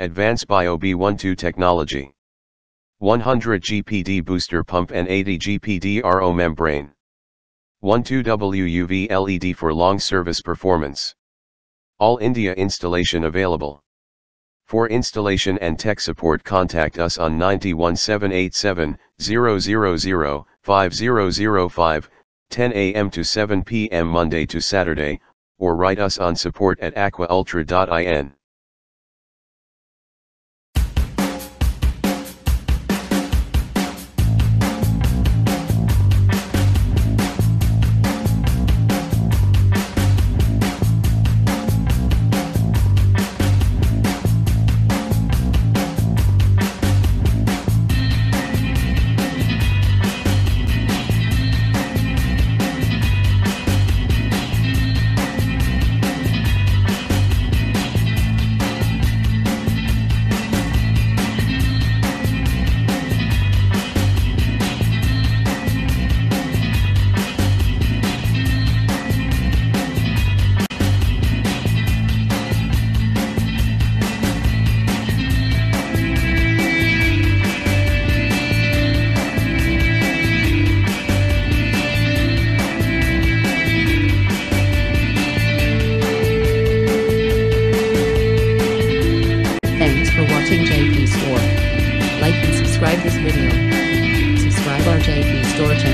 Advanced Bio B12 technology. 100 GPD booster pump and 80 GPD RO membrane. 12W UV LED for long service performance. All India installation available. For installation and tech support contact us on 91787 000 5005 10 a.m. to 7 p.m. Monday to Saturday, or write us on support at aquaultra.in. subscribe this video. Subscribe our JP Store channel.